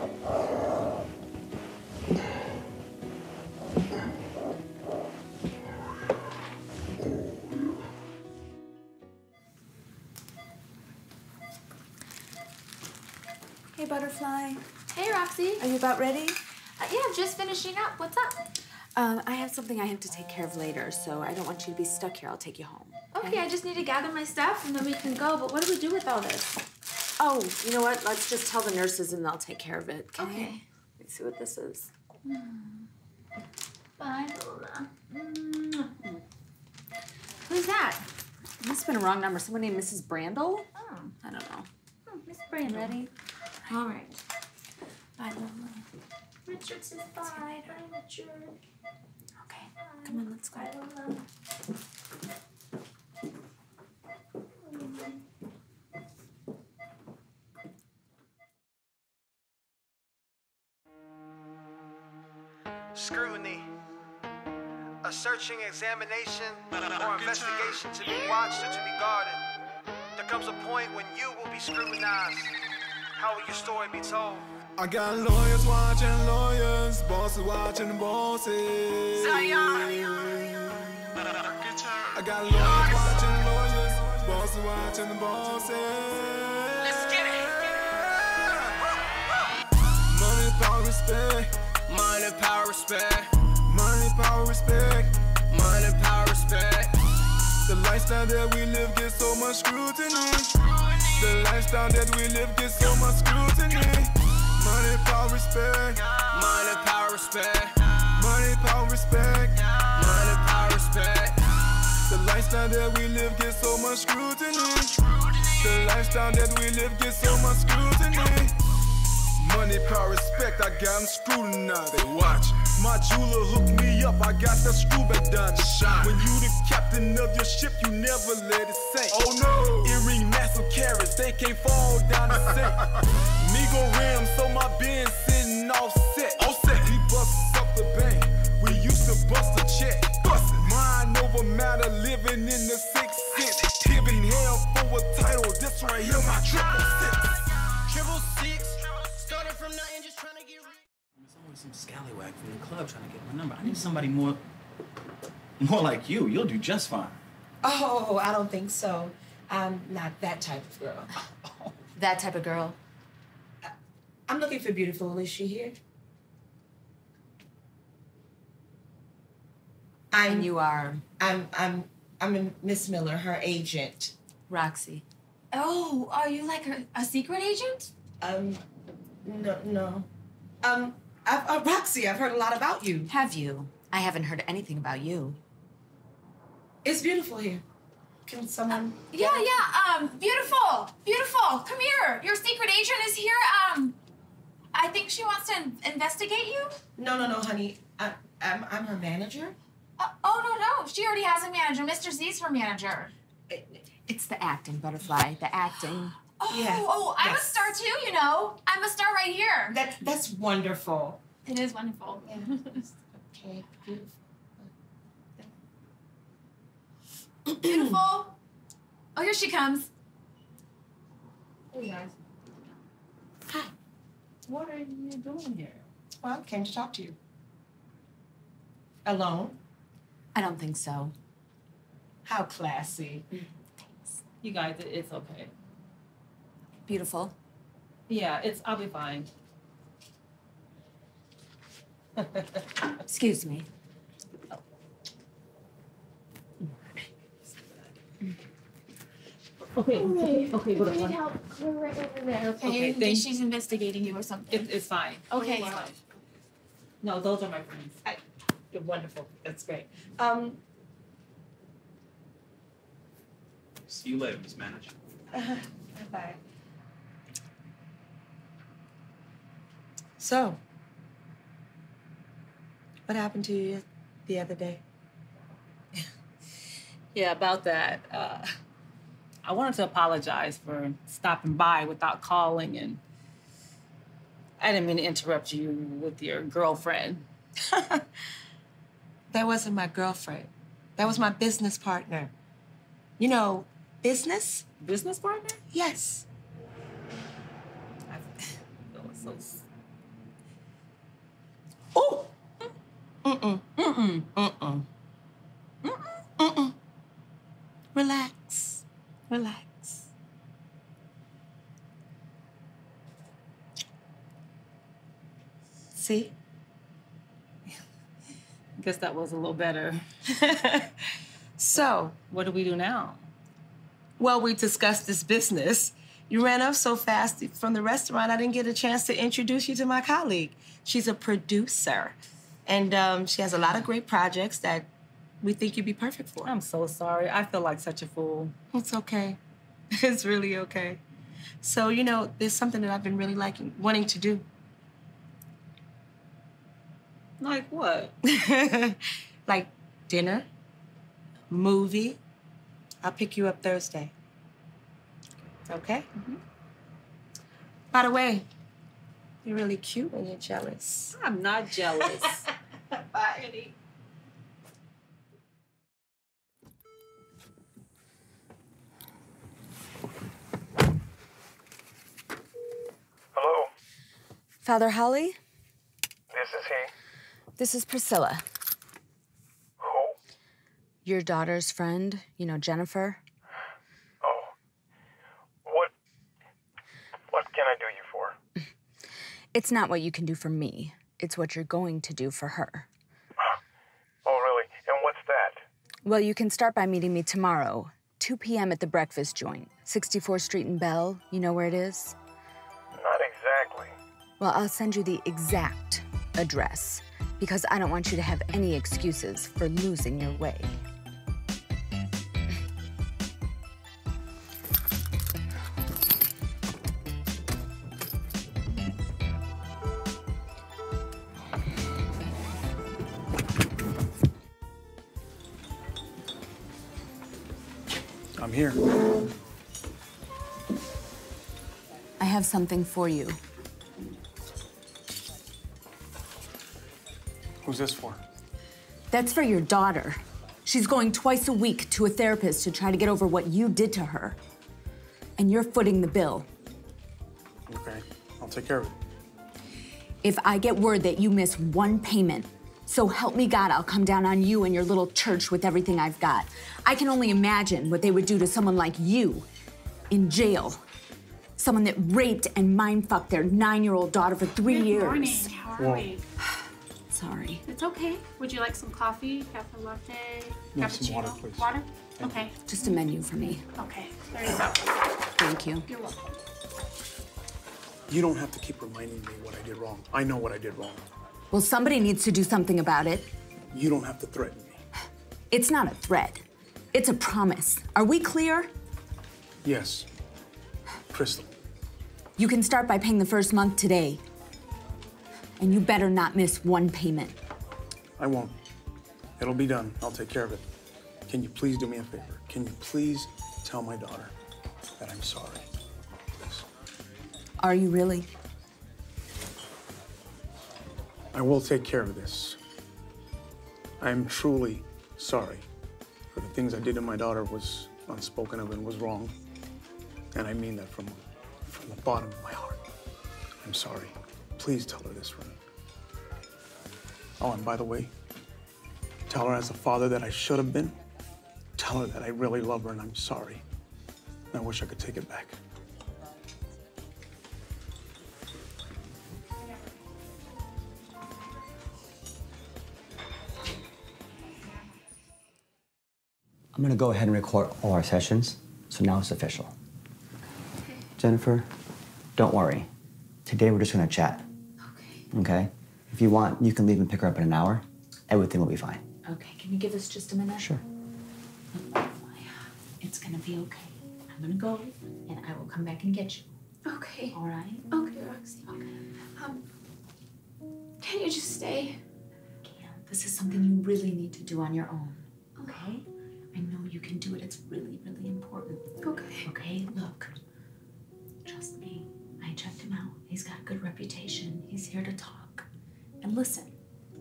Hey, Butterfly. Hey, Roxy. Are you about ready? Uh, yeah, just finishing up. What's up? Um, I have something I have to take care of later, so I don't want you to be stuck here. I'll take you home. Okay, I just need to gather my stuff and then we can go. But what do we do with all this? Oh, you know what? Let's just tell the nurses and they'll take care of it. Okay. Okay. Let's see what this is. Bye, Lola. Mm. Who's that? It must have been a wrong number. Someone named Mrs. Brandel? Oh, I don't know. oh Miss Brandon. Ready? All right. Bye, Lola. Richard says bye. Bye, Richard. Okay. Come on, let's go. Bye, Lola. Scrutiny, a searching examination or investigation to be watched or to be guarded. There comes a point when you will be scrutinized. How will your story be told? I got lawyers watching lawyers, bosses watching bosses. I got lawyers watching lawyers, bosses watching the bosses. Let's get it. Money, power, respect. Money, power, respect. Money, power, respect. Money, power, respect. The lifestyle that we live gets so much scrutiny. The lifestyle that we live gets so much scrutiny. Money, power, respect. Money, power, respect. Money, power, respect. Money, power, respect. The lifestyle that we live gets so much scrutiny. The lifestyle that we live gets so much scrutiny. Money, power, respect, I got them scrutinized. They watch. My jeweler hooked me up, I got the screw back done to shine. When you the captain of your ship, you never let it sink. Oh no! Earring massive carrots, they can't fall down the sink. Migo rim, so my bin sitting offset. Offset. We bust up the bank, we used to bust a check. Bust it. Mind over matter, living in the sixth sense. Giving hell for a title, this right here, my triple six. Triple six. Started from nothing, just trying to get rich. There's always some scallywag from the club trying to get my number. I need somebody more, more like you. You'll do just fine. Oh, I don't think so. I'm not that type of girl. That type of girl. I'm looking for beautiful. Is she here? I'm And you are I'm I'm I'm Miss Miller, her agent. Roxy. Oh, are you like a, a secret agent? Um, no, no. Um, I've, uh, Roxy, I've heard a lot about you. Have you? I haven't heard anything about you. It's beautiful here. Can someone? Yeah, yeah. Um, beautiful, beautiful. Come here. Your secret agent is here. Um, I think she wants to in- investigate you. No, no, no, honey. I, I'm I'm her manager. Uh, oh no, no. She already has a manager. Mr. Z's her manager. It's the acting, Butterfly. The acting. Oh, Yeah, oh, I'm a star too. You know, I'm a star right here. That that's wonderful. It is wonderful. Okay, beautiful. Beautiful. Oh, here she comes. Hey guys. Hi. What are you doing here? Well, I came to talk to you. Alone? I don't think so. How classy. Thanks. You guys, it's okay. Beautiful. Yeah, it's. I'll be fine. Excuse me. Okay. Okay. Go need help. We're right over there, okay? Okay, In case she's investigating you or something. It, it's fine. Okay. It's fine. No, those are my friends. You're wonderful. That's great. Um, See you later, Miss Manager. bye. So, what happened to you the other day? Yeah, about that. Uh, I wanted to apologize for stopping by without calling, and I didn't mean to interrupt you with your girlfriend. That wasn't my girlfriend. That was my business partner. You know, business? Business partner? Yes. I feel so Oh. Mm-mm. Mm-mm. Mm-mm. Mm-mm. mm. Relax. Relax. See? I guess that was a little better. So, What do we do now? well, we discussed this business. You ran up so fast from the restaurant, I didn't get a chance to introduce you to my colleague. She's a producer, and um, she has a lot of great projects that we think you'd be perfect for. I'm so sorry. I feel like such a fool. It's okay. It's really okay. So, you know, there's something that I've been really liking, wanting to do. Like what? like dinner, movie. I'll pick you up Thursday. Okay? Mm-hmm. By the way, you're really cute when you're jealous. I'm not jealous. Bye, Eddie. Hello, Father Holly, this is he. this is Priscilla, Who? your daughter's friend, you know, Jennifer. Oh. What? What can I do you for? It's not what you can do for me, it's what you're going to do for her. Oh, really? And what's that? Well, you can start by meeting me tomorrow, 2 p.m. at the breakfast joint, 64th Street and Bell. You know where it is? Not exactly. Well, I'll send you the exact address because I don't want you to have any excuses for losing your way. Something for you. Who's this for? That's for your daughter. She's going twice a week to a therapist to try to get over what you did to her. And you're footing the bill. Okay, I'll take care of it. If I get word that you miss one payment, so help me God, I'll come down on you and your little church with everything I've got. I can only imagine what they would do to someone like you in jail. Someone that raped and mind fucked their nine year old daughter for three Good years. morning. How are Whoa. we? Sorry. It's okay. Would you like some coffee, cafe latte, No, cappuccino? some water, please. Water? Okay. Just a menu for me. Okay. There you go. Thank you. You're welcome. You don't have to keep reminding me what I did wrong. I know what I did wrong. Well, somebody needs to do something about it. You don't have to threaten me. It's not a threat, it's a promise. Are we clear? Yes. Crystal, You can start by paying the first month today. And you better not miss one payment. I won't. It'll be done. I'll take care of it. Can you please do me a favor? Can you please tell my daughter that I'm sorry? Please. Are you really? I will take care of this. I'm truly sorry for the things I did to my daughter was unspoken of and was wrong. And I mean that from, from the bottom of my heart. I'm sorry. Please tell her this for me. Oh, and by the way, tell her as a father that I should have been. Tell her that I really love her and I'm sorry. And I wish I could take it back. I'm gonna go ahead and record all our sessions, so now it's official. Jennifer, don't worry. Today we're just gonna chat. Okay. Okay? If you want, you can leave and pick her up in an hour. Everything will be fine. Okay, can you give us just a minute? Sure. It's gonna be okay. I'm gonna go and I will come back and get you. Okay. All right? Okay, Roxy. Um, can you just stay? Can. This is something you really need to do on your own. Okay? I know you can do it. It's really, really important. Okay. Okay? Look, trust me. I checked him out. He's got a good reputation. He's here to talk. And listen,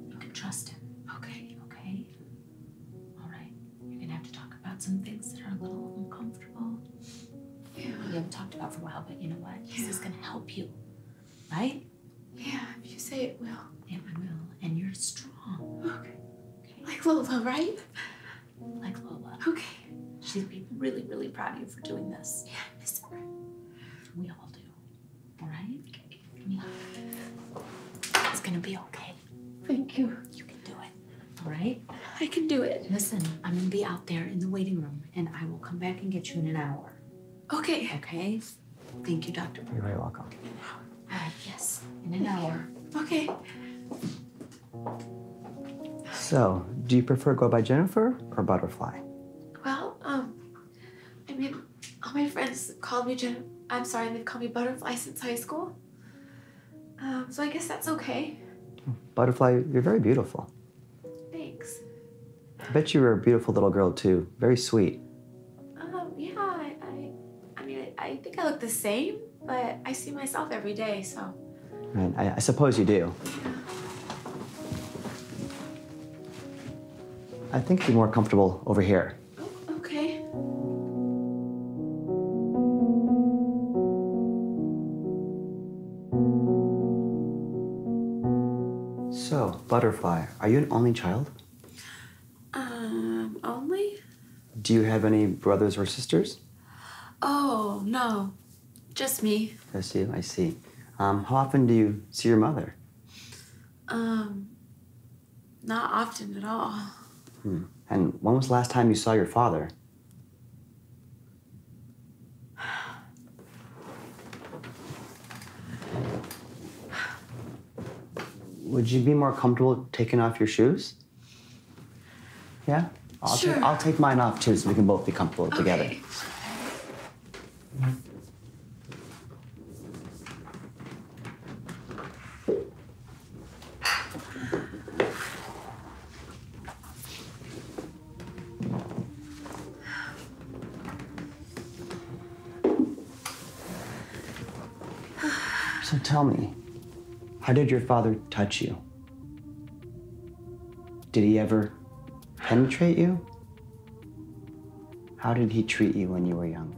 you can trust him. Okay? Okay? All right. You're gonna have to talk about some things that are a little uncomfortable. Yeah. We haven't talked about for a while, but you know what? This is gonna help you. Right? Yeah, if you say it will. Yeah, I will. And you're strong. Okay. okay. Like Lola, right? Like Lola. Okay. She'd be really, really proud of you for doing this. Yeah, I miss her. We all do. All right? Yeah. It's gonna be okay. Thank you. You can do it. All right? I can do it. Listen, I'm gonna be out there in the waiting room and I will come back and get you in an hour. Okay. Okay? Thank you, Dr. You're very welcome. All right, yes. In an hour. Okay. So, do you prefer go by Jennifer or Butterfly? Well, um, I mean, all my friends called me Jen. I'm sorry, they've called me Butterfly since high school. Um, so I guess that's okay. Butterfly, you're very beautiful. Thanks. I bet you were a beautiful little girl too. Very sweet. Um, yeah, I, I, I mean, I, I think I look the same, but I see myself every day, so. Right? I, I suppose you do. I think you're more comfortable over here. Butterfly, are you an only child? Um, only? Do you have any brothers or sisters? Oh, no. Just me. Yes, you. I see. Um, how often do you see your mother? Um, not often at all. Hmm. And when was the last time you saw your father? Would you be more comfortable taking off your shoes? Yeah? I'll, Sure. take, I'll take mine off too so we can both be comfortable together. Okay. So tell me, how did your father touch you? Did he ever penetrate you? How did he treat you when you were young?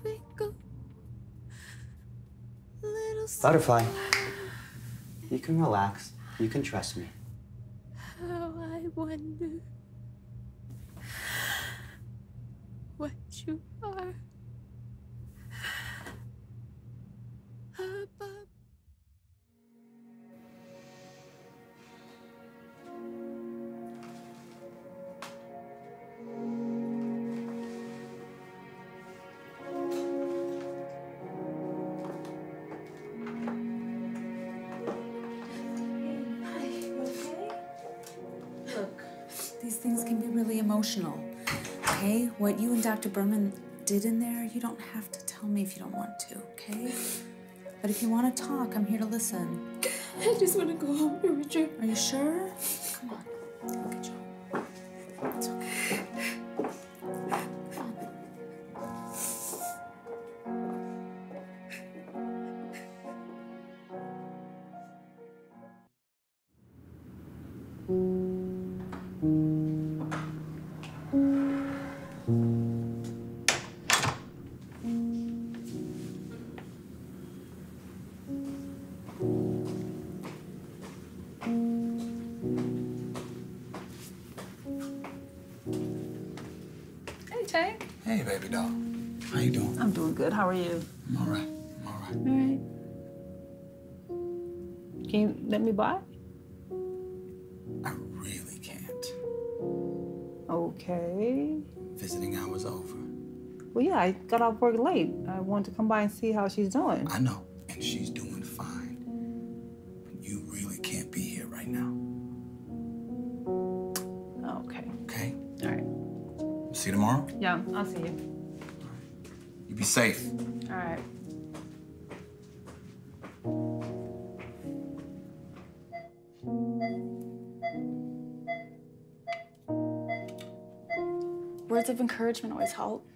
Twinkle, little Butterfly, you can relax. You can trust me. Me if you don't want to, okay? But if you want to talk, I'm here to listen. I just want to go home to Richard. Are you sure? Come on. Look at Joe. It's okay. Hey, baby doll. How you doing? I'm doing good. How are you? I'm all right. I'm all right. All right. Can you let me by? I really can't. Okay. Visiting hours over. Well, yeah, I got off work late. I wanted to come by and see how she's doing. I know, tomorrow. Yeah, I'll see you. You be safe. All right. Words of encouragement always help.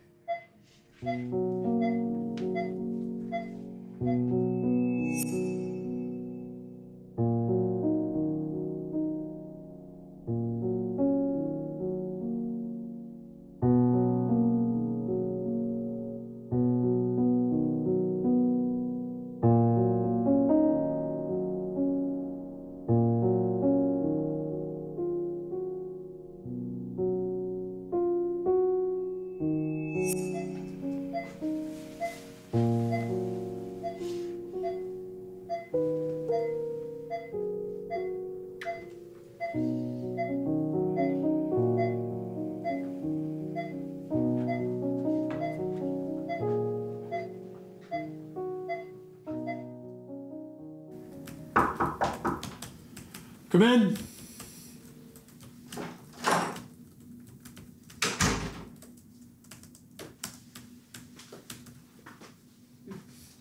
Come in.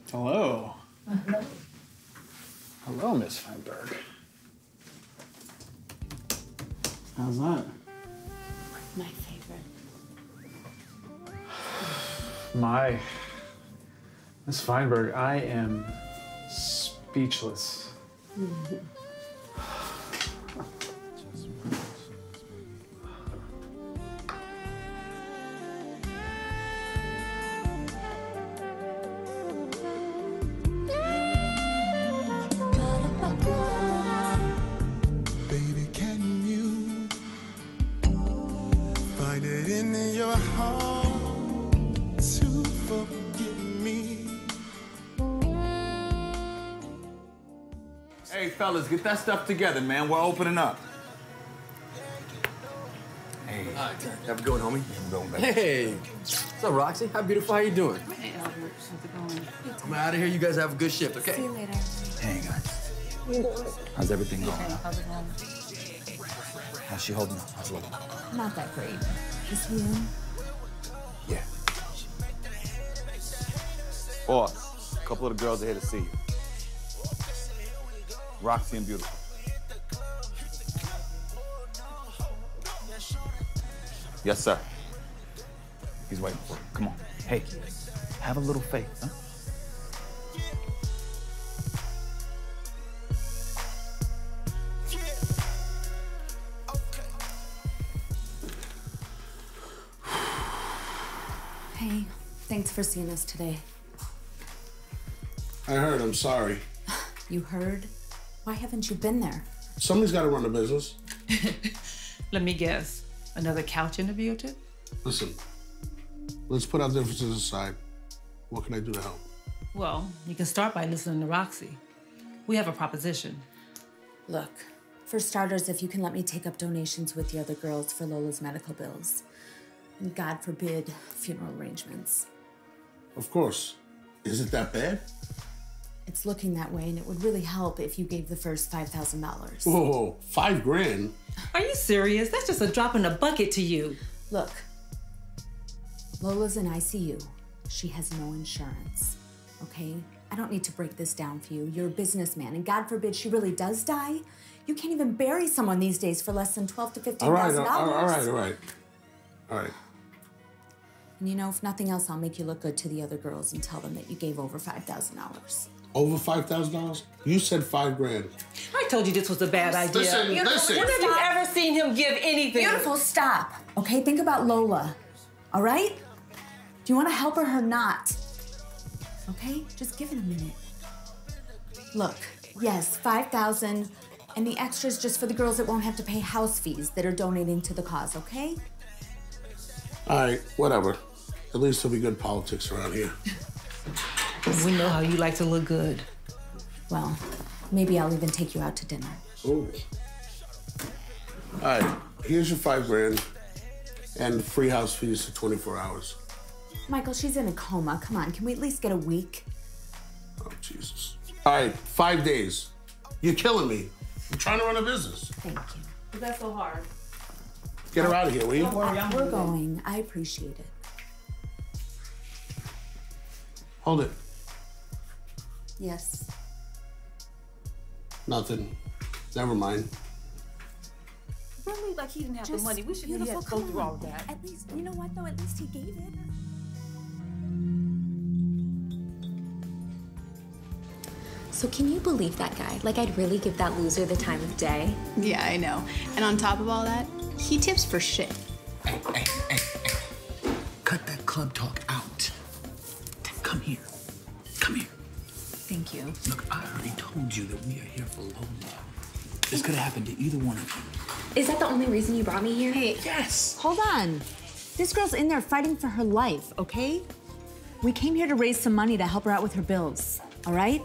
Hello. Hello, Miss Feinberg. How's that? My favorite. My. Miss Feinberg, I am speechless. Baby, fellas, get that stuff together, man. We're opening up. Hey. Have a good one, homie. I'm going back. Hey. What's up, Roxy? How beautiful. How you doing? Hey, Albert, how's it going? I'm out of here. You guys have a good shift, okay? See you later. Hey, guys. How's everything going? Hey, how's it going? How's she holding up? How's looking? Not that great. Is he in? Yeah. Boss, a couple of the girls are here to see you. Roxy and Beautiful. Yes, sir. He's waiting for you. Come on. Hey, have a little faith, huh? Hey, thanks for seeing us today. I heard. I'm sorry. You heard? Why haven't you been there? Somebody's got to run the business. Let me guess. Another couch interview or two? Listen, let's put our differences aside. What can I do to help? Well, you can start by listening to Roxy. We have a proposition. Look, for starters, if you can let me take up donations with the other girls for Lola's medical bills. And God forbid, funeral arrangements. Of course. Is it that bad? It's looking that way, and it would really help if you gave the first $5,000. Whoa, five grand? Are you serious? That's just a drop in the bucket to you. Look, Lola's in ICU. She has no insurance. Okay? I don't need to break this down for you. You're a businessman, and God forbid she really does die. You can't even bury someone these days for less than twelve to fifteen All right, thousand all, dollars. all right, all right. All right. And you know, if nothing else, I'll make you look good to the other girls and tell them that you gave over five thousand dollars. Over $5,000? You said five grand. I told you this was a bad idea. Listen, Beautiful, listen. When have you ever seen him give anything? Beautiful, stop. Okay, think about Lola. All right? Do you want to help her or not? Okay, just give it a minute. Look, yes, five thousand, and the extras just for the girls that won't have to pay house fees that are donating to the cause. Okay? All right, whatever. At least there'll be good politics around here. We know how you like to look good. Well, maybe I'll even take you out to dinner. Ooh. All right, here's your five grand and free house fees for 24 hours. Michael, she's in a coma. Come on, can we at least get a week? Oh, Jesus. All right, five days. You're killing me. I'm trying to run a business. Thank you. Is that so hard? Get her out of here, will you? We're going. I appreciate it. Hold it. Yes. Nothing. Never mind. Really? Like he didn't have the money. We should beautiful, have to go come through all of that. At least, you know what though? At least he gave it. So can you believe that guy? Like I'd really give that loser the time of day. Yeah, I know. And on top of all that, he tips for shit. Cut that club talk Thank you. Look, I already told you that we are here for Lola. This could have happened to either one of you. Is that the only reason you brought me here? Hey, yes. Hold on. This girl's in there fighting for her life, okay? We came here to raise some money to help her out with her bills, all right?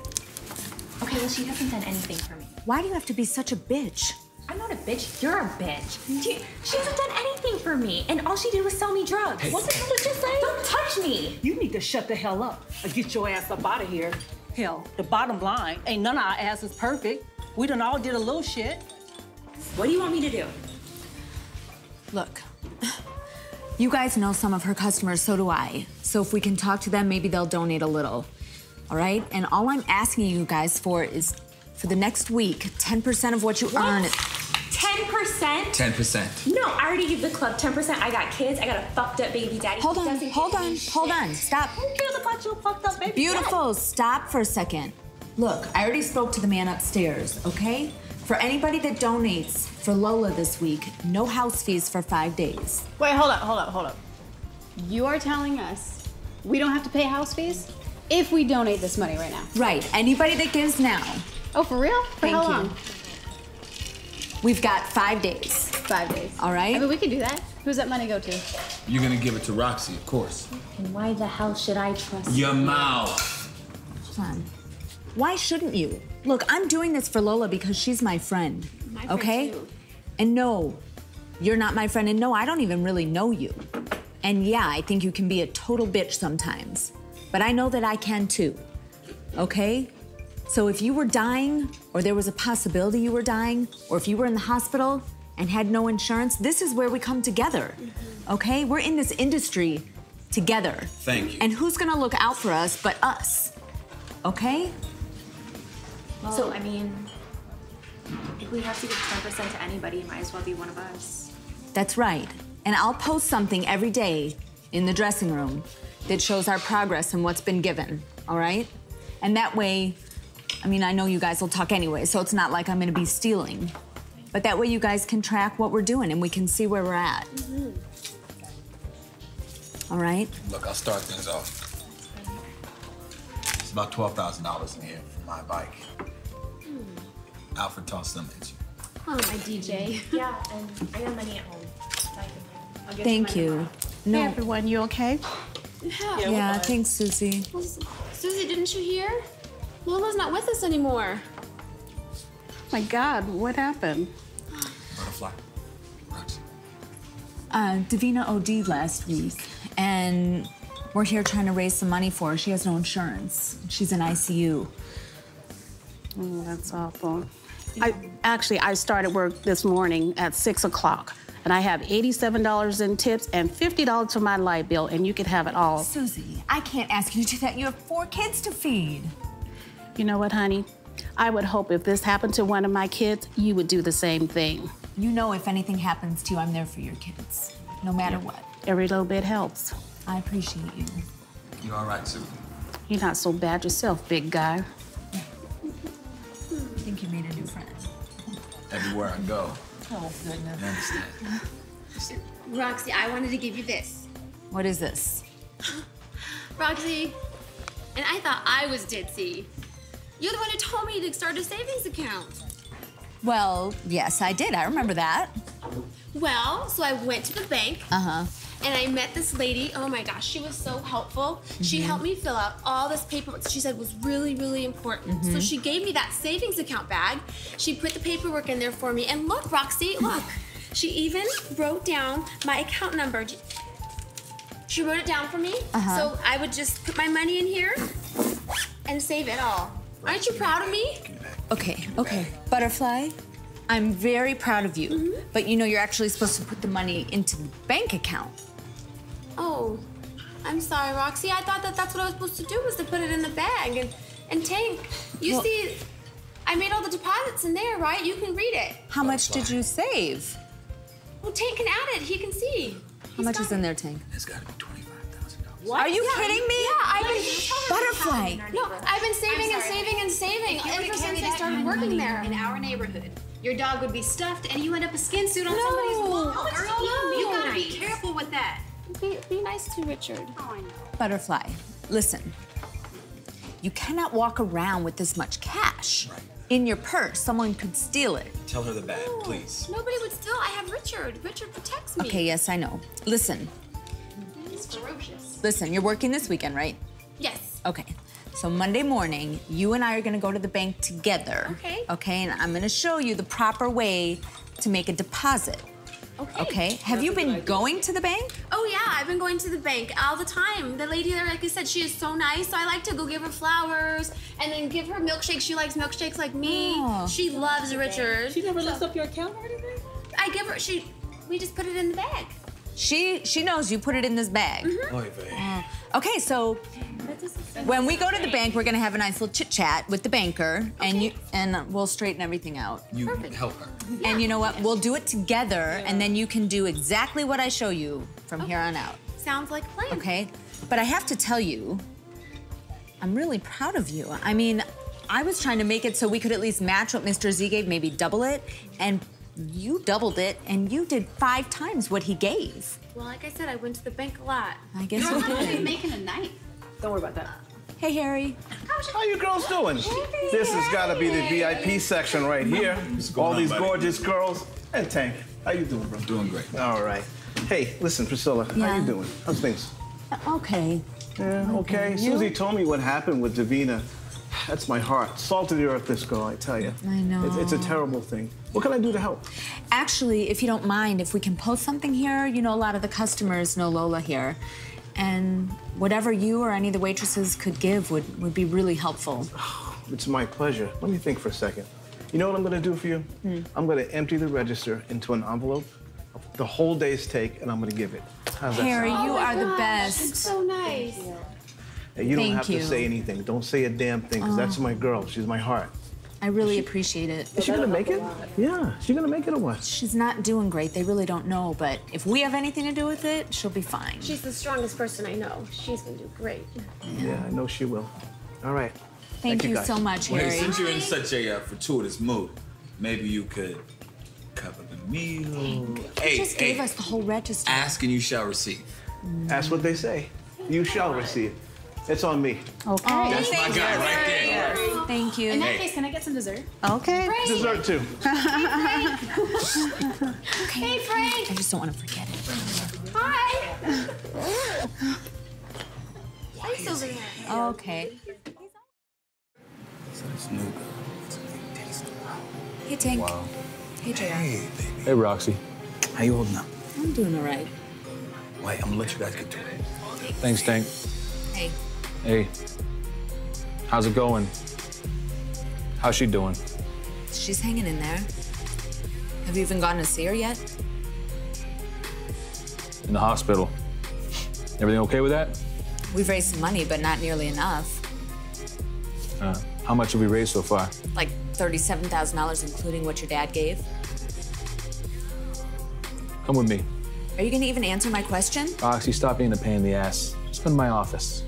Okay, well she hasn't done anything for me. Why do you have to be such a bitch? I'm not a bitch. You're a bitch. Do she hasn't done anything for me, and all she did was sell me drugs. Hey. What the hell did you say? Don't touch me. You need to shut the hell up or get your ass up out of here. Hell, the bottom line ain't none of our asses perfect. We done all did a little shit. What do you want me to do? Look, you guys know some of her customers, so do I. So if we can talk to them, maybe they'll donate a little. All right? And all I'm asking you guys for is for the next week, 10% of what you earn. 10%? 10%. No, I already give the club 10%. I got kids. I got a fucked up baby daddy. Hold on, hold on, hold on. Stop. Who cares about your fucked up baby Beautiful, stop for a second. Look, I already spoke to the man upstairs, okay? For anybody that donates for Lola this week, no house fees for five days. Wait, hold up, hold up, hold up. You are telling us we don't have to pay house fees if we donate this money right now? Right, anybody that gives now. Oh, for real? For Thank how you. Long? We've got five days. Five days. All right? I mean, we can do that. Who's that money go to? You're gonna give it to Roxy, of course. And why the hell should I trust Your you? mouth. Hold on. Why shouldn't you? Look, I'm doing this for Lola because she's my friend. My friend, okay? too. And no, you're not my friend. And no, I don't even really know you. And yeah, I think you can be a total bitch sometimes. But I know that I can too. Okay? So if you were dying, or there was a possibility you were dying, or if you were in the hospital and had no insurance, this is where we come together. Mm-hmm. Okay? We're in this industry together. Thank you. And who's gonna look out for us but us? Okay? So, I mean, if we have to give 10% to anybody, it might as well be one of us. That's right. And I'll post something every day in the dressing room that shows our progress and what's been given, all right? And that way, I mean, I know you guys will talk anyway, so it's not like I'm gonna be stealing. But that way you guys can track what we're doing and we can see where we're at, mm-hmm. all right? Look, I'll start things off. It's about twelve thousand dollars in here for my bike. Hmm. Alfred tossed them at you. Oh, my DJ. Yeah, and I have money at home. So I can- I'll Thank you. tomorrow. No. everyone, you okay? Yeah, thanks, Susie. Susie, didn't you hear? Lola's not with us anymore. My God, what happened? Butterfly. Uh, Davina OD'd last week, and we're here trying to raise some money for her. She has no insurance. She's in ICU. Oh, that's awful. I actually I started work this morning at six o'clock, and I have eighty-seven dollars in tips and fifty dollars for my light bill, and you could have it all. Susie, I can't ask you to do that. You have four kids to feed. You know what, honey? I would hope if this happened to one of my kids, you would do the same thing. You know, if anything happens to you, I'm there for your kids, no matter what. Every little bit helps. I appreciate you. You all right, Sue? You're not so bad yourself, big guy. I think you made a new friend. Everywhere I go, Oh, I understand. Roxy, I wanted to give you this. What is this? Roxy, and I thought I was ditzy. You're the one who told me to start a savings account. Well, yes, I did. I remember that. Well, so I went to the bank Uh huh. and I met this lady. Oh my gosh, she was so helpful. She Mhm. helped me fill out all this paperwork she said was really, really important. So Mhm. she gave me that savings account bag. She put the paperwork in there for me. And look, Roxy, look. She even wrote down my account number. She wrote it down for me. Uh-huh. So I would just put my money in here and save it all. Aren't you proud of me? Okay, okay. Butterfly, I'm very proud of you. Mm-hmm. But you know, you're actually supposed to put the money into the bank account. Oh, I'm sorry, Roxy. I thought that that's what I was supposed to do was to put it in the bag and and Tank. You Well- see, I made all the deposits in there, right? You can read it. How much did you save? Well, Tank can add it. He can see. How much is in there, Tank? It's got to be What? Are you Yeah, kidding me? Yeah, I've been Butterfly. No, I've been saving and saving and saving ever since I started working there. in our neighborhood, your dog would be stuffed and you end up a skin suit on No. somebody's wall. Oh, it's Girl, you gotta be careful with that. Be, be nice to Richard. Oh, I know. Butterfly, listen. You cannot walk around with this much cash in your purse. Someone could steal it. Tell her the bad, please. Nobody would steal. I have Richard. Richard protects me. Okay, yes, I know. Listen, He's ferocious. Listen, you're working this weekend, right? Yes. Okay. So Monday morning, you and I are gonna go to the bank together. Okay. Okay, and I'm gonna show you the proper way to make a deposit. Okay. Okay. Have you been going to the bank? Oh yeah, I've been going to the bank all the time. The lady there, like I said, she is so nice. So I like to go give her flowers and then give her milkshakes. She likes milkshakes like me. Oh. She loves Richard. She never looks up your account or anything? I give her. She. We just put it in the bag. She she knows you put it in this bag. Uh, okay, so when we go to the bank, we're gonna have a nice little chit chat with the banker, and you and we'll straighten everything out. You help her. And you know what? We'll do it together, and then you can do exactly what I show you from here on out. Sounds like a plan. Okay, but I have to tell you, I'm really proud of you. I mean, I was trying to make it so we could at least match what Mr. Z gave, maybe double it, and you doubled it, and you did five times what he gave. Well, like I said, I went to the bank a lot. I guess You're you really making a night. Don't worry about that. Hey, Harry. How you girls doing? This has got to be the VIP section right here. All on, these buddy? gorgeous girls. And Tank, how you doing, bro? I'm doing great. All right. Hey, listen, Priscilla, yeah. how you doing? How's things? Uh, okay. Yeah, okay. You? Susie told me what happened with Davina. That's my heart. Salt of the earth, this girl, I tell you. I know. It's, it's a terrible thing. What can I do to help? Actually, if you don't mind, if we can post something here, you know, a lot of the customers know Lola here. And whatever you or any of the waitresses could give would, would be really helpful. It's my pleasure. Let me think for a second. You know what I'm gonna do for you? Hmm. I'm gonna empty the register into an envelope, the whole day's take, and I'm gonna give it. How's that Harry, sound? you are the That's best. so nice. Hey, you don't have you. to say anything. Don't say a damn thing, because that's Oh. my girl. She's my heart. I really appreciate it. Is she gonna make it? Yeah, she gonna make it or what? She's not doing great. They really don't know, but if we have anything to do with it, she'll be fine. She's the strongest person I know. She's gonna do great. Yeah, I know she will. All right. Thank, you guys. so much, Well, Harry. hey, since you're in such a uh, fortuitous mood, maybe you could cover the meal. You Hey, just hey, gave us the whole register. ask and you shall receive. That's what they say. You shall receive. It's on me. Okay. That's my guy right there. Thank you. In that case, can I get some dessert? Okay. Dessert too. Hey, Frank. I just don't want to forget it. Hi. Frank's over there. Okay. So this new girl. Hey, Tank. Wow. Hey, JR. Hey, baby. Hey, Roxy. How you holding up? I'm doing all right. Wait, I'm gonna let you guys get to it. Thanks, Tank. Hey. Hey. How's it going? How's she doing? She's hanging in there. Have you even gotten to see her yet? In the hospital. Everything okay with that? We've raised some money, but not nearly enough. Uh, how much have we raised so far? Like $37,000, including what your dad gave. Come with me. Are you gonna even answer my question? Roxy, stop being a pain in the ass. Just come to my office.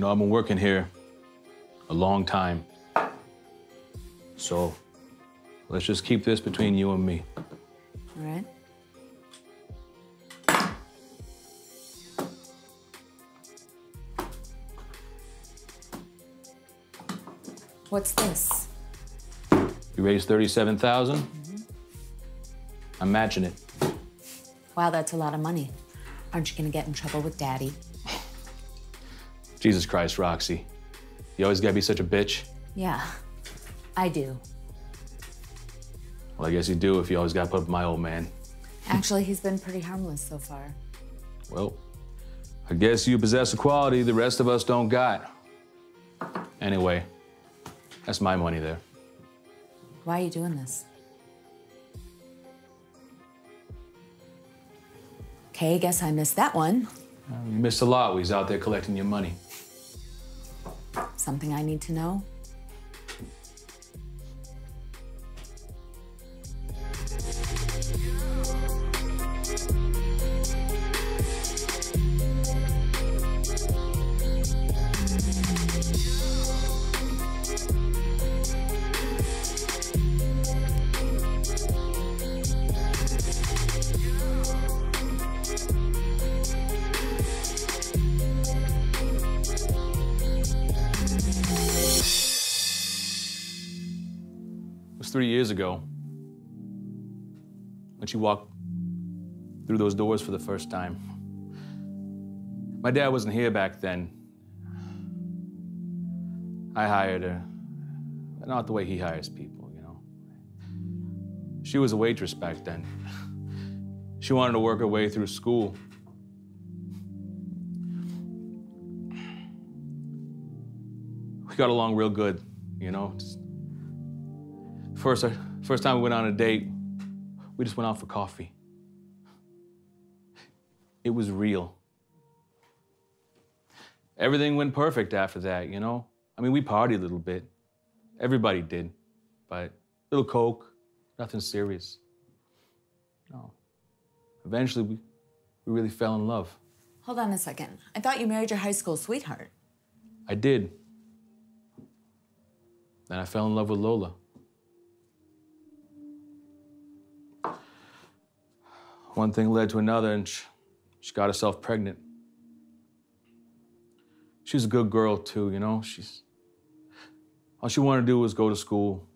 You know, I've been working here a long time. So let's just keep this between you and me. All right. What's this? You raised 37,000. Mm-hmm. I'm matching it. Wow, that's a lot of money. Aren't you gonna get in trouble with daddy? Jesus Christ, Roxy. You always gotta be such a bitch. Yeah, I do. Well, I guess you do if you always gotta put up with my old man. Actually, he's been pretty harmless so far. Well, I guess you possess a quality the rest of us don't got. Anyway, that's my money there. Why are you doing this? Okay, guess I missed that one. Uh, You missed a lot. We was out there collecting your money. Something I need to know. Three years ago when she walked through those doors for the first time. My dad wasn't here back then. I hired her, not the way he hires people, you know. She was a waitress back then. She wanted to work her way through school. We got along real good, you know. Just- First, first time we went on a date, we just went out for coffee. It was real. Everything went perfect after that, you know? I mean, we partied a little bit. Everybody did. But little coke, nothing serious. No. Eventually, we, we really fell in love. Hold on a second. I thought you married your high school sweetheart. I did. Then I fell in love with Lola. One thing led to another, and she, she got herself pregnant. She was a good girl, too, you know? She's. All she wanted to do was go to school,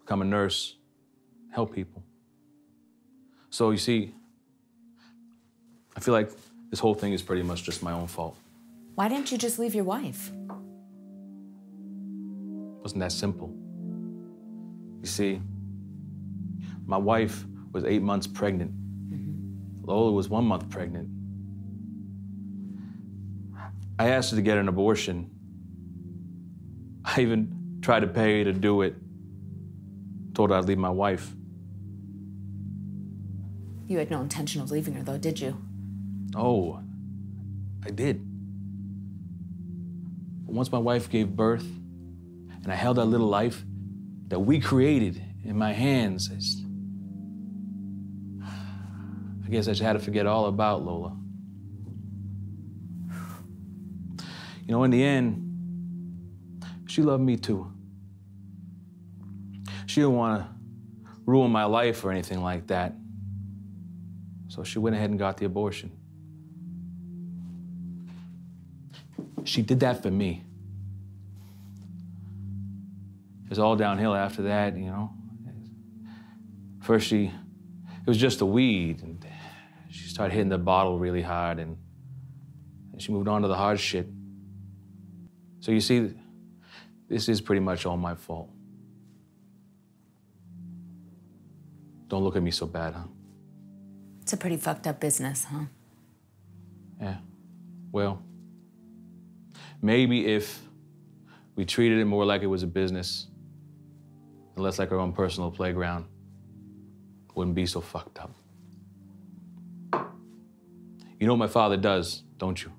become a nurse, help people. So, you see, I feel like this whole thing is pretty much just my own fault. Why didn't you just leave your wife? wasn't that simple. You see, my wife was eight months pregnant. Lola was one month pregnant. I asked her to get an abortion. I even tried to pay her to do it. Told her I'd leave my wife. You had no intention of leaving her, though, did you? Oh, I did. But once my wife gave birth, and I held that little life that we created in my hands, I, guess I just had to forget all about Lola. You know, in the end, she loved me too. She didn't want to ruin my life or anything like that. So she went ahead and got the abortion. She did that for me. It was all downhill after that, you know. First, she, it was just a weed, started hitting the bottle really hard, and, and she moved on to the hard shit. So you see, this is pretty much all my fault. Don't look at me so bad, huh? It's a pretty fucked up business, huh? Yeah. Well, maybe if we treated it more like it was a business and less like our own personal playground, wouldn't be so fucked up. You know what my father does, don't you?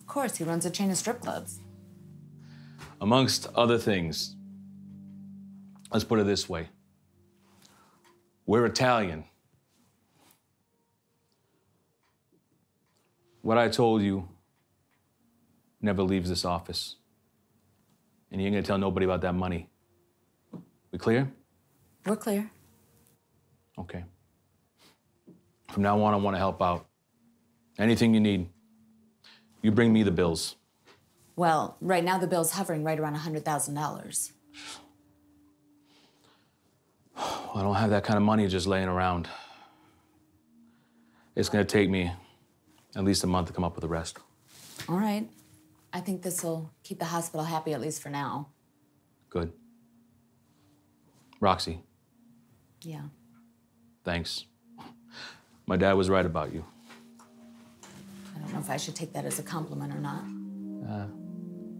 Of course, he runs a chain of strip clubs. Amongst other things, let's put it this way we're Italian. What I told you never leaves this office. And you ain't gonna tell nobody about that money. We clear? We're clear. Okay. From now on, I wanna help out. Anything you need, you bring me the bills. Well, right now the bill's hovering right around $100,000. I don't have that kind of money just laying around. It's gonna take me at least a month to come up with the rest. All right. I think this will keep the hospital happy, at least for now. Good. Roxy, Yeah. thanks. My dad was right about you. I don't know if I should take that as a compliment or not. Uh,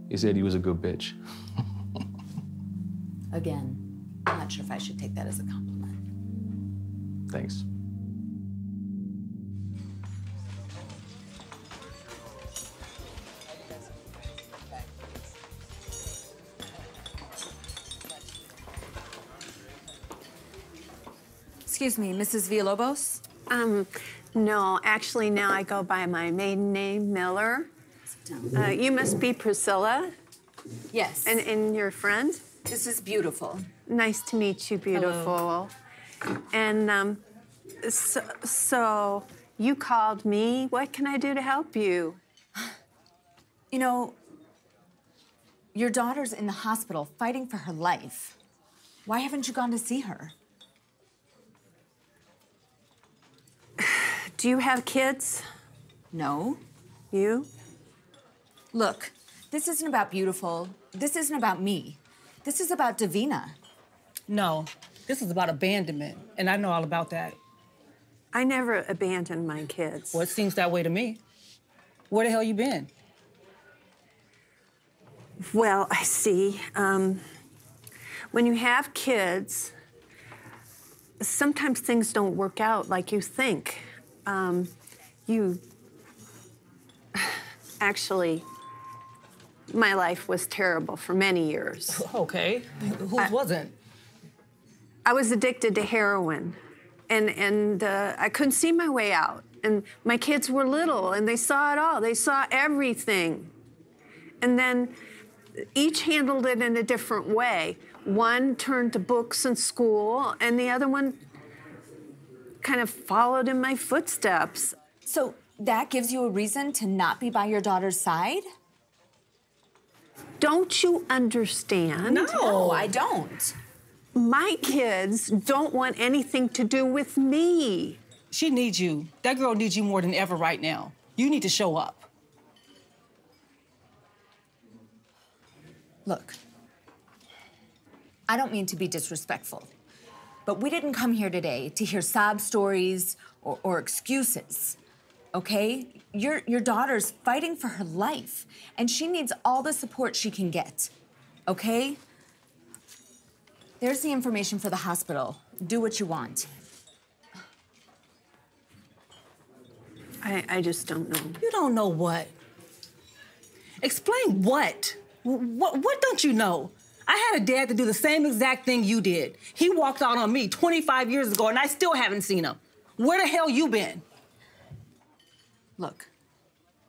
he said he was a good bitch. Again, I'm not sure if I should take that as a compliment. Thanks. Excuse me, Mrs. Villalobos? Um, no, actually, now I go by my maiden name, Miller. Uh, you must be Priscilla. Yes. And, and your friend? This is beautiful. Nice to meet you, beautiful. And um, so, so you called me. What can I do to help you? You know, your daughter's in the hospital fighting for her life. Why haven't you gone to see her? Do you have kids? No. You? Look, this isn't about beautiful. This isn't about me. This is about Davina. No, This is about abandonment, and I know all about that. I never abandoned my kids. Well, it seems that way to me. Where the hell you been? Well, I see. Um, when you have kids, sometimes things don't work out like you think. Um, you actually, my life was terrible for many years. Okay. Who wasn't? I was addicted to heroin, and and uh, I couldn't see my way out. And my kids were little, and they saw it all. They saw everything, and then each handled it in a different way. One turned to books and school, and the other one kind of followed in my footsteps. So that gives you a reason to not be by your daughter's side? Don't you understand? No, I don't. My kids don't want anything to do with me. She needs you. That girl needs you more than ever right now. You need to show up. Look, I don't mean to be disrespectful, but we didn't come here today to hear sob stories or, or excuses. Okay? Your, your daughter's fighting for her life, and she needs all the support she can get. Okay? There's the information for the hospital. Do what you want. I, I just don't know. You don't know what? Explain what? What, what don't you know? I had a dad to do the same exact thing you did. He walked out on me 25 years ago, and I still haven't seen him. Where the hell you been? Look,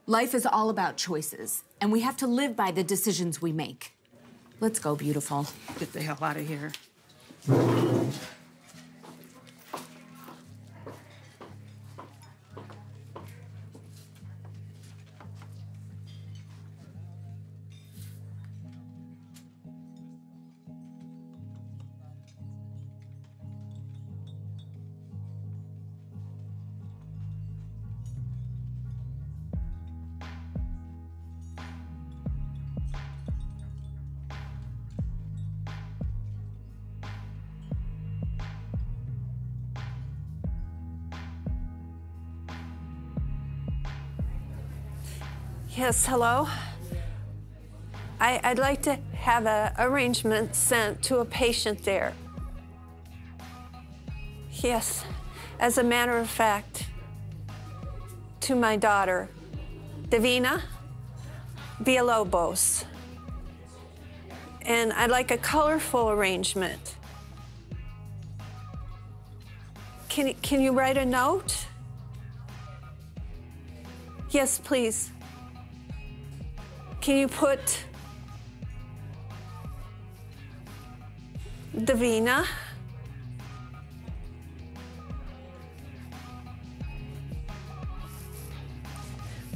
life is all about choices, and we have to live by the decisions we make. Let's go, beautiful. Get the hell out of here. Yes, hello? I, I'd like to have an arrangement sent to a patient there. Yes, as a matter of fact, to my daughter, Davina Villalobos. And I'd like a colorful arrangement. Can, can you write a note? Yes, please. Can you put Davina?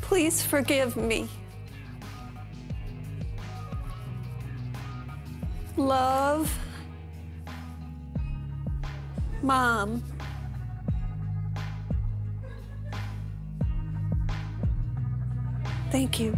Please forgive me. Love. Mom. Thank you.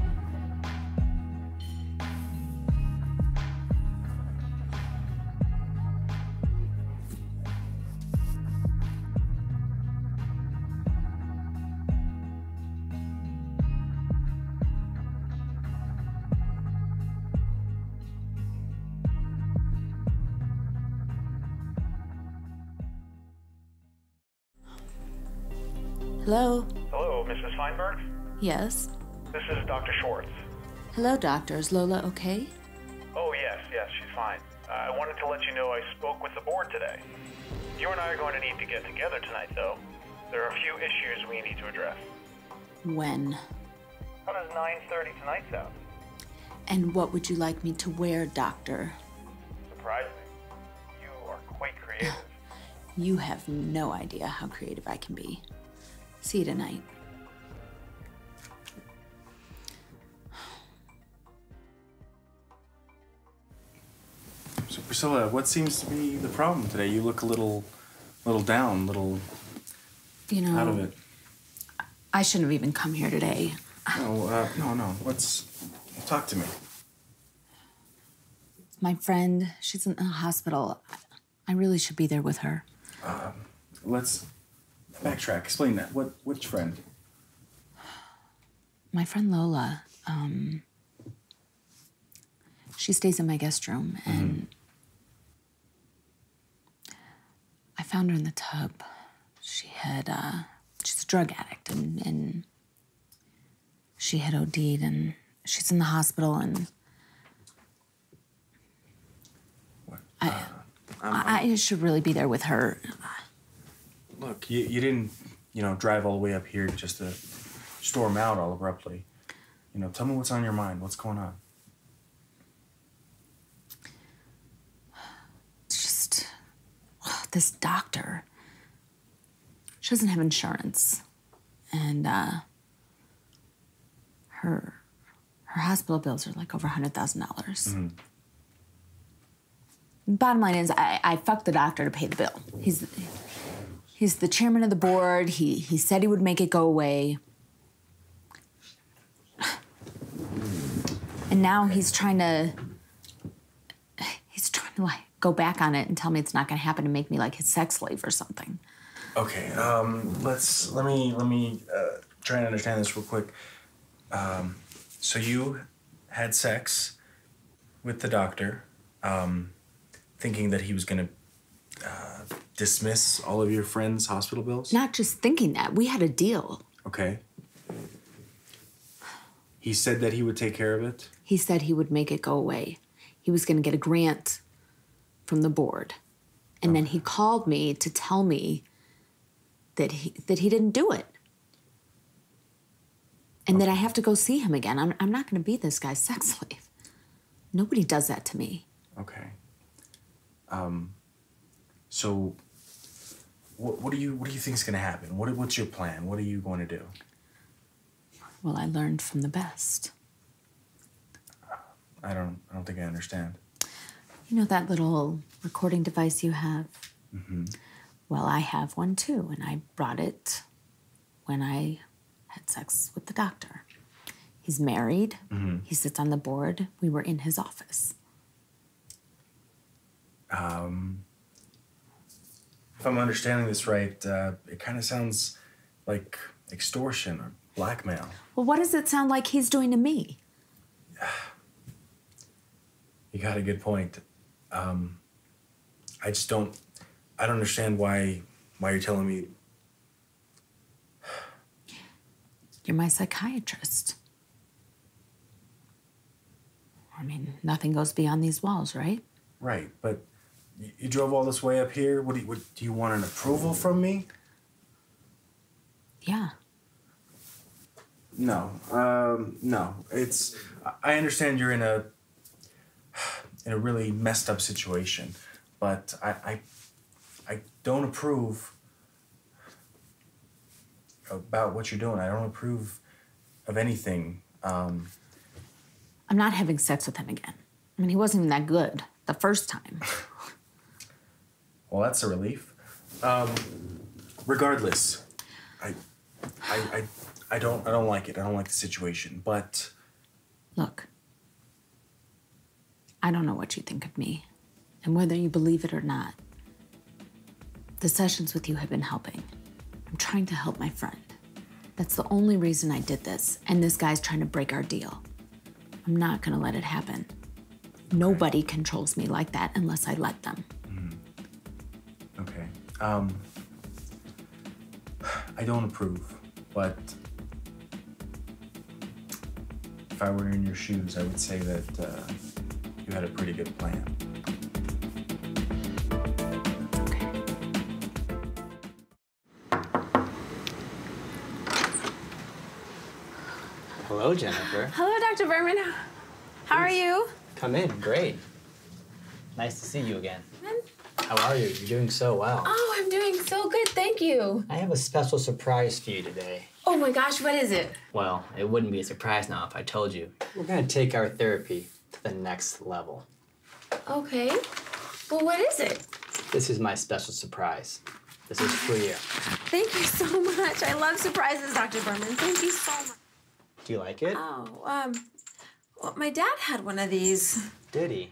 Hello? Hello, Mrs. Feinberg? Yes? This is Dr. Schwartz. Hello, doctor. Is Lola okay? Oh, yes, yes, she's fine. Uh, I wanted to let you know I spoke with the board today. You and I are going to need to get together tonight, though. There are a few issues we need to address. When? How does 9.30 tonight sound? And what would you like me to wear, doctor? Surprise me. You are quite creative. You have no idea how creative I can be. See you tonight. So Priscilla, what seems to be the problem today? You look a little, little down, little You know, out of it. I shouldn't have even come here today. No, uh, no, no. What's? Talk to me. My friend, she's in the hospital. I really should be there with her. Um, let's backtrack. Explain that. What which friend? My friend Lola, um, she stays in my guest room, and I found her in the tub. She had, uh, she's a drug addict, and, and she had OD'd, and she's in the hospital, and I, I, I should really be there with her. Look, you, you didn't, you know, drive all the way up here just to storm out all abruptly. You know, tell me what's on your mind. What's going on? It's just this doctor. She doesn't have insurance, and uh, her her hospital bills are like over a hundred thousand dollars. Bottom line is, I, I fucked the doctor to pay the bill. He's he's the chairman of the board. He he said he would make it go away. And now he's trying to he's trying to like go back on it and tell me it's not gonna happen and make me like his sex slave or something. Okay, um, let's let me let me uh, try and understand this real quick. Um, so you had sex with the doctor, um, thinking that he was gonna uh, dismiss all of your friends' hospital bills. Not just thinking that, we had a deal. Okay. He said that he would take care of it. He said he would make it go away. He was gonna get a grant from the board. And then he called me to tell me that he that he didn't do it. And that I have to go see him again. I'm, I'm not gonna be this guy's sex slave. Nobody does that to me. Okay. Um. So, what what do you what do you think is gonna happen? What what's your plan? What are you going to do? Well, I learned from the best. I don't I don't think I understand. You know that little recording device you have? Mm-hmm. Well, I have one too, and I brought it when I had sex with the doctor. He's married. Mhm. He sits on the board. We were in his office. Um. If I'm understanding this right, uh, it kind of sounds like extortion or blackmail. Well, what does it sound like he's doing to me? You got a good point. Um, I just don't. I don't understand why why you're telling me. You're my psychiatrist. I mean, nothing goes beyond these walls, right? Right, but you, you drove all this way up here. What do you what, do you want an approval from me? Yeah. No, um, no. It's I- I understand you're in a in a really messed up situation, but I I, I don't approve about what you're doing. I don't approve of anything. Um, I'm not having sex with him again. I mean, he wasn't even that good the first time. well, that's a relief. Um, regardless, I, I, I, I don't I don't like it. I don't like the situation. But Look, I don't know what you think of me, and whether you believe it or not. The sessions with you have been helping. I'm trying to help my friend. That's the only reason I did this, and this guy's trying to break our deal. I'm not gonna let it happen. Nobody controls me like that unless I let them. Okay. Um, I don't approve, but if I were in your shoes, I would say that uh, you had a pretty good plan. Hello, Jennifer. Hello, Dr. Berman. How are you? Come in. Great. Nice to see you again. How are you? You're doing so well. Oh, I'm doing so good, thank you. I have a special surprise for you today. Oh my gosh, what is it? Well, it wouldn't be a surprise now if I told you. We're gonna take our therapy to the next level. Okay. Well, what is it? This is my special surprise. This is for you. Thank you so much. I love surprises, Dr. Berman. Thank you so much. Do you like it? Oh, um, well, my dad had one of these, Did he?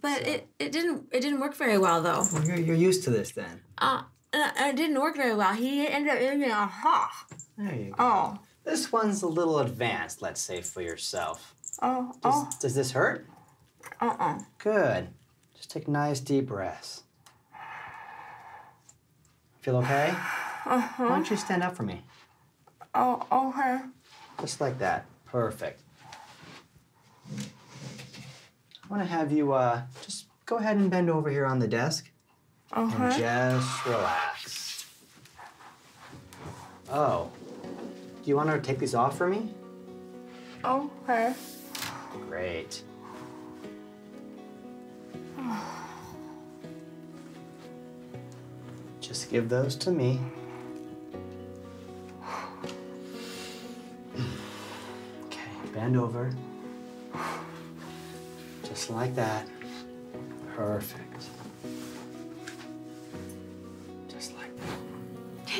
But it, it didn't it didn't work very well though. Well, you're, you're used to this then. Uh, uh, it didn't work very well. He ended up giving me a ha. There you go. Oh. This one's a little advanced, let's say, for yourself. Oh. Does, does this hurt? Uh-uh. Good. Just take nice deep breaths. Feel okay? Uh-huh. Why don't you stand up for me? Oh, okay. Just like that. Perfect. I want to have you uh, just go ahead and bend over here on the desk and uh-huh. just relax. Oh, do you want to take these off for me? Okay. Great. Just give those to me. Okay, bend over. Just like that. Perfect.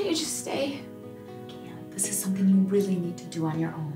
You just stay? This is something you really need to do on your own.